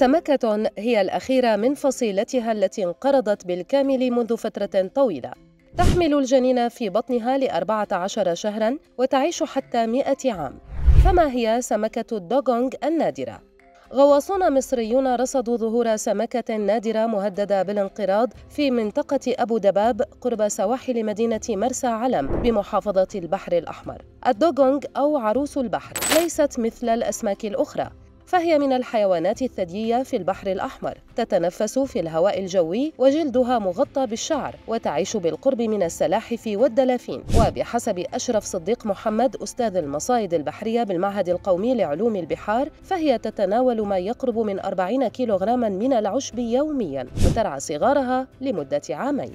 سمكة هي الأخيرة من فصيلتها التي انقرضت بالكامل منذ فترة طويلة تحمل الجنين في بطنها لأربعة عشر شهراً وتعيش حتى مئة عام فما هي سمكة الدوغونغ النادرة؟ غواصون مصريون رصدوا ظهور سمكة نادرة مهددة بالانقراض في منطقة أبو دباب قرب سواحل مدينة مرسى علم بمحافظة البحر الأحمر. الدوغونغ أو عروس البحر ليست مثل الأسماك الأخرى، فهي من الحيوانات الثديية في البحر الأحمر. تتنفس في الهواء الجوي وجلدها مغطى بالشعر وتعيش بالقرب من السلاحف والدلافين. وبحسب أشرف صديق محمد أستاذ المصايد البحرية بالمعهد القومي لعلوم البحار فهي تتناول ما يقرب من 40 كيلوغراما من العشب يوميا وترعى صغارها لمدة عامين.